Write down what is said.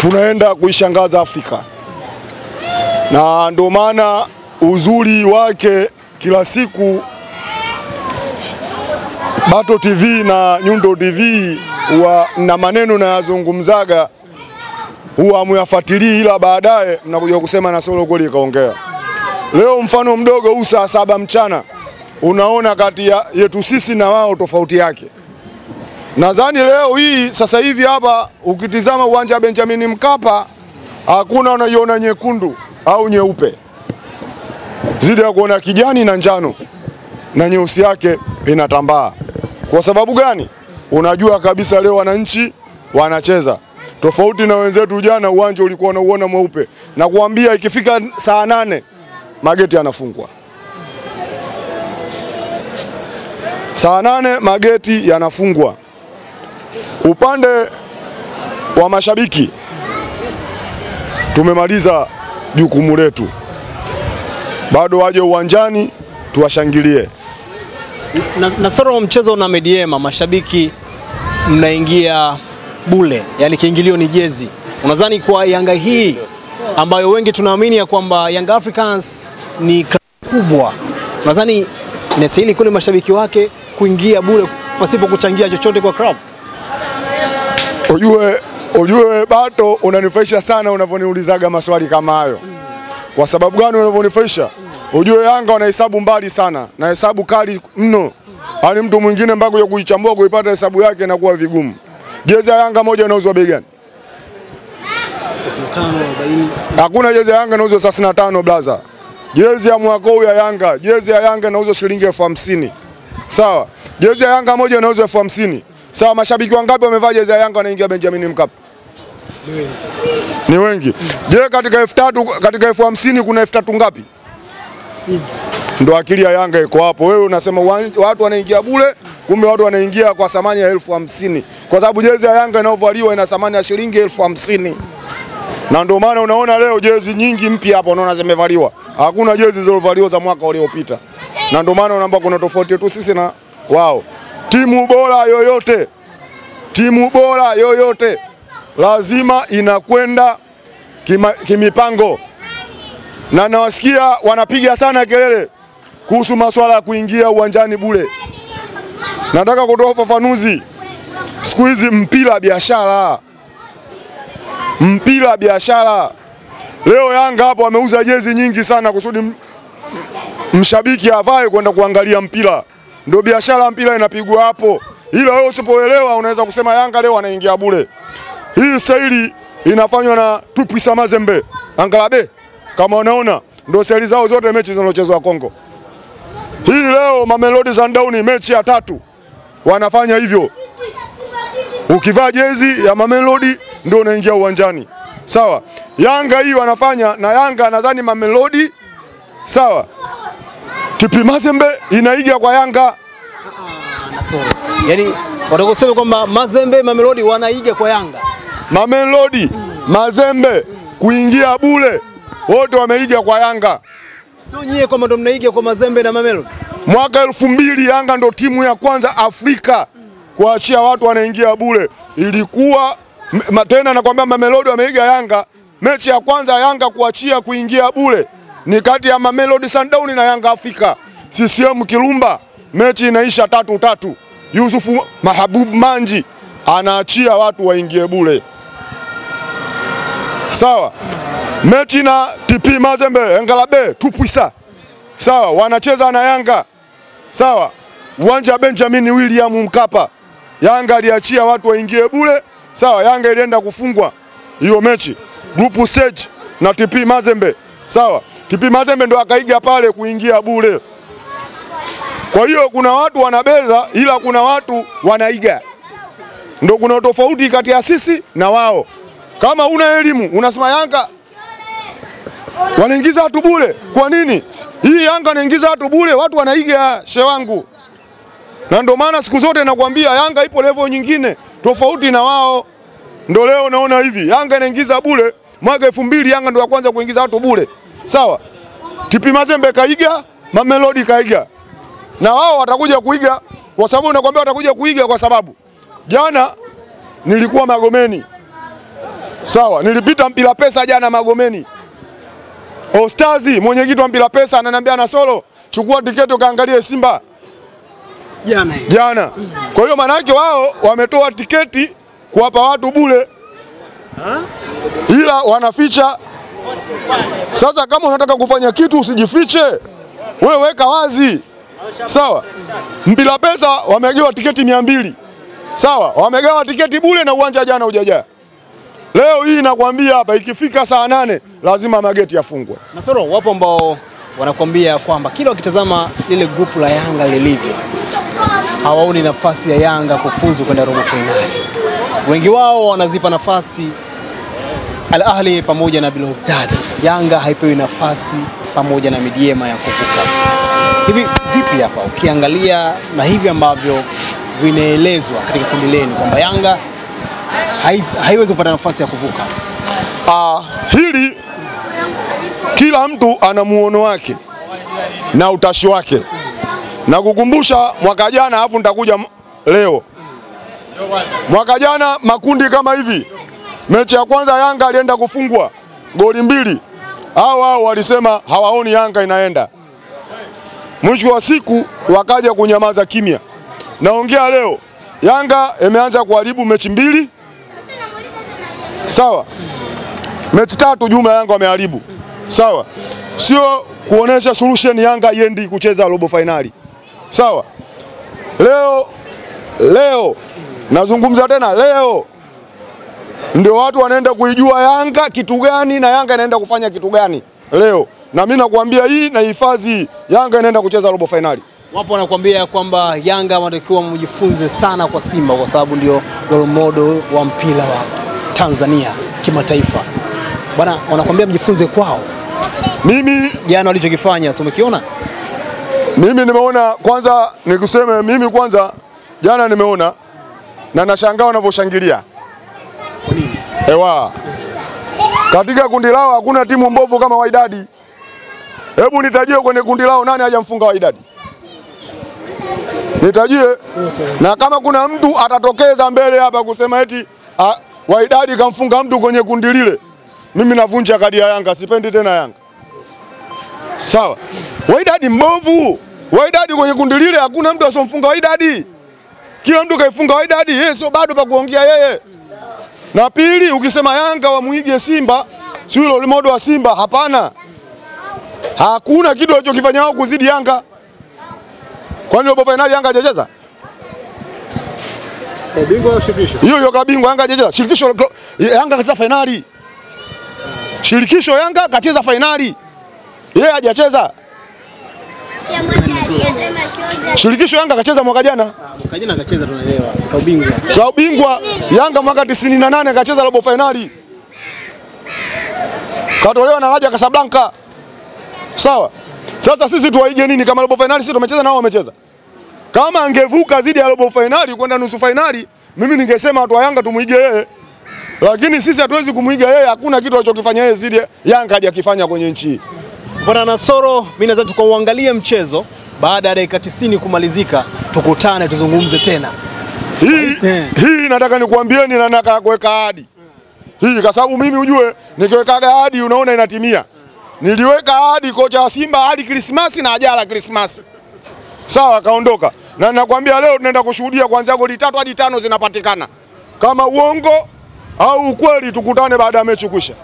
tunaenda kuishangaza Afrika, na ndio maana uzuri wake kila siku Bato TV na Nyundo TV huwa na maneno nayazungumzaga huwa muyafuatilii, ila baadaye mnakuja kusema na Solo kweli ikaongea. Leo mfano mdogo huu, saa saba mchana, unaona kati ya yetu sisi na wao tofauti yake. Nadhani leo hii sasa hivi hapa ukitizama uwanja wa Benjamin Mkapa hakuna unaiona nyekundu au nyeupe, zidi ya kuona kijani na njano na nyeusi yake inatambaa. Kwa sababu gani? Unajua kabisa leo wananchi wanacheza tofauti na wenzetu. Jana uwanja ulikuwa unauona mweupe, na kuambia ikifika saa nane mageti yanafungwa. Saa nane mageti yanafungwa. Upande wa mashabiki tumemaliza jukumu letu, bado waje uwanjani tuwashangilie. Na, na Soro, mchezo na mediema, mashabiki mnaingia bule, yani kiingilio ni jezi. Unadhani kwa Yanga hii ambayo wengi tunaamini ya kwamba Young Africans ni kubwa, unadhani inastahili kule mashabiki wake kuingia bule pasipo kuchangia chochote kwa club? Ujue, ujue Bato, unanifurahisha sana unavyoniulizaga maswali kama hayo. Kwa sababu gani unavyonifurahisha? Ujue Yanga wanahesabu mbali sana na hesabu kali mno, yaani mtu mwingine mpaka kuja kuichambua kuipata hesabu yake inakuwa vigumu. Jezi ya Yanga moja inauzwa bei gani? Hakuna jezi ya Yanga inauzwa 35 blaza. Jezi ya mwaka huu ya Yanga, jezi ya Yanga inauzwa shilingi elfu hamsini. Sawa. Jezi ya Yanga moja inauzwa elfu hamsini. Sawa, mashabiki wangapi wamevaa jezi ya Yanga wanaingia Benjamin Mkapa? Ni wengi. Ni wengi. Je, katika elfu tatu katika elfu hamsini kuna elfu tatu ngapi? Ndo akili ya Yanga iko hapo. Wewe unasema watu wanaingia bure, kumbe watu wanaingia kwa thamani ya elfu hamsini kwa sababu jezi ya Yanga inayovaliwa ina thamani ya shilingi elfu hamsini na ndio maana unaona leo jezi nyingi mpya hapa unaona zimevaliwa. Hakuna jezi zilizovaliwa za mwaka uliopita, na ndio maana unaomba kuna tofauti tu sisi na wao. Timu bora yoyote, timu bora yoyote lazima inakwenda kima- kimipango, na nawasikia wanapiga sana kelele kuhusu masuala ya kuingia uwanjani bure. Nataka kutoa ufafanuzi. Siku hizi mpira biashara mpira biashara. Leo Yanga hapo wameuza jezi nyingi sana kusudi mshabiki avae kwenda kuangalia mpira, ndio biashara mpira inapigwa hapo. Ila wewe usipoelewa unaweza kusema Yanga leo anaingia bure. Hii staili inafanywa na Tupwisa Mazembe Angalabe, kama unaona ndio staili zao zote mechi zinazochezwa Kongo. Hii leo Mamelodi Sundowns mechi ya tatu wanafanya hivyo. Ukivaa jezi ya Mamelodi ndio unaingia uwanjani. Sawa. Yanga hii wanafanya na Yanga nadhani Mamelodi sawa. TP Mazembe inaiga kwa Yanga. Yaani Soro, yani watakosema kwamba Mazembe Mamelodi wanaiga kwa Yanga. Mamelodi, Mazembe kuingia bule wote wameiga kwa Yanga. Sio nyie kwamba ndo mnaiga kwa Mazembe na Mamelodi. Mwaka elfu mbili Yanga ndo timu ya kwanza Afrika kuachia watu wanaingia bule. Ilikuwa tena nakwambia Mamelodi wameiga Yanga. Mechi ya kwanza Yanga kuachia kuingia bure ni kati ya Mamelodi Sundowns na Yanga Afrika. CCM Kirumba, mechi inaisha tatu tatu. Yusufu Mahabub Manji anaachia watu waingie bure. Sawa. Mechi na TP Mazembe Engalabe Tupwisa sawa, wanacheza na Yanga sawa, uwanja wa Benjamin William Mkapa. Yanga aliachia watu waingie bure sawa. Yanga ilienda kufungwa hiyo mechi group stage na TP Mazembe sawa. TP Mazembe ndo akaiga pale kuingia bure. Kwa hiyo kuna watu wanabeza, ila kuna watu wanaiga. Ndo kuna tofauti kati ya sisi na wao. Kama una elimu unasema Yanga wanaingiza watu bure. Kwa nini? Hii Yanga anaingiza watu bure, watu wanaiga she wangu, na ndio maana siku zote nakwambia Yanga ipo level nyingine tofauti na wao. Ndo leo naona hivi Yanga inaingiza bure. Mwaka elfu mbili Yanga ndo ya kwanza kuingiza watu bure, sawa. TP Mazembe kaiga, Mamelodi kaiga, na wao watakuja kuiga, kwa sababu nakwambia watakuja kuiga kwa sababu jana nilikuwa Magomeni Sawa, nilipita mpira pesa jana Magomeni. Ostazi mwenyekiti wa mpira pesa ananiambia na solo, chukua tiketi ukaangalie Simba Jana jana. Kwa hiyo maana yake wao wametoa tiketi kuwapa watu bure, ila wanaficha. Sasa kama unataka kufanya kitu usijifiche, wewe weka wazi. Sawa, mpira pesa wamegawa tiketi mia mbili sawa, wamegawa tiketi bure na uwanja jana hujajaa. Leo hii nakwambia hapa, ikifika saa nane lazima mageti yafungwe. Nasoro, wapo ambao wanakuambia kwamba kila wakitazama lile grupu la Yanga lilivyo hawaoni nafasi ya Yanga kufuzu kwenda robo fainali. Wengi wao wanazipa nafasi Al Ahli pamoja na Bilogdad. Yanga haipewi nafasi pamoja na Midiema ya kuvuka. Hivi vipi hapa ukiangalia na hivi ambavyo vinaelezwa katika kundi lenu kwamba Yanga hai, haiwezi kupata nafasi ya kuvuka? Ah, hili kila mtu ana muono wake na utashi wake, na kukumbusha mwaka jana, alafu nitakuja leo. Mwaka jana makundi kama hivi, mechi ya kwanza Yanga alienda kufungwa goli mbili, hao hao walisema hawaoni Yanga inaenda. Mwisho wa siku wakaja kunyamaza kimya. Naongea leo, Yanga imeanza kuharibu mechi mbili, sawa. Mechi tatu jumla Yanga wameharibu, sawa, sio kuonesha solution Yanga iendi kucheza robo fainali, sawa. Leo leo. Nazungumza tena leo, ndio watu wanaenda kuijua Yanga kitu gani na Yanga inaenda kufanya kitu gani leo, na mimi nakwambia hii na hifadhi, Yanga inaenda kucheza robo fainali. Wapo wanakuambia kwamba Yanga wanatakiwa mjifunze sana kwa Simba kwa sababu ndio role model wa mpira wa Tanzania kimataifa. Bwana, wanakuambia mjifunze kwao. Mimi Jana walichokifanya, si umekiona? mimi nimeona kwanza, nikuseme mimi kwanza, jana nimeona na nashangaa wanavyoshangilia? Ewa, katika kundi lao hakuna timu mbovu kama Wydad. Hebu nitajie kwenye kundi lao nani hajamfunga Wydad? Nitajie, na kama kuna mtu atatokeza mbele hapa kusema eti waidadi Wydad kamfunga mtu kwenye kundi lile, mimi navunja kadi ya Yanga, sipendi tena Yanga. Sawa, Wydad mbovu. Wydad kwenye kundi lile hakuna mtu asomfunga Wydad, kila mtu kaifunga Wydad. Yeye sio bado pa kuongea yeye. Na pili, ukisema Yanga wamuige Simba, si yule wa Simba? Hapana, hakuna kitu alichokifanya wao kuzidi Yanga. Kwani robo fainali Yanga hajacheza? Shirikisho. Hiyo hiyo klabu bingwa Yanga hajacheza. Shirikisho Yanga kacheza fainali. Shirikisho Yanga kacheza fainali, yeye hajacheza. Shirikisho Yanga kacheza mwaka jana. Mwaka jana akacheza, tunaelewa. Kwa ubingwa. Kwa ubingwa Yanga mwaka 98 kacheza robo finali. katolewa na Raja Casablanca. Sawa. Sasa sisi tuwaige nini kama robo finali sisi tumecheza na wao wamecheza? Kama angevuka zidi ya robo finali kwenda nusu finali, mimi ningesema watu wa Yanga tumuige yeye, lakini sisi hatuwezi kumuiga yeye. Hakuna kitu alichokifanya yeye zidi ya Yanga hajakifanya kwenye nchi hii. Bwana Nasoro, mimi nadhani tukauangalie mchezo baada ya dakika 90 kumalizika, tukutane tuzungumze tena. Hii, Eh. hii nataka nikuambieni na nataka kuweka ahadi hii, kwa sababu mimi ujue, nikiweka ahadi unaona inatimia. Niliweka ahadi kocha wa Simba hadi Krismasi na ajala Krismasi, sawa, akaondoka na nakwambia leo tunaenda kushuhudia kuanzia goli tatu hadi tano zinapatikana. Kama uongo au ukweli, tukutane baada ya mechi kwisha.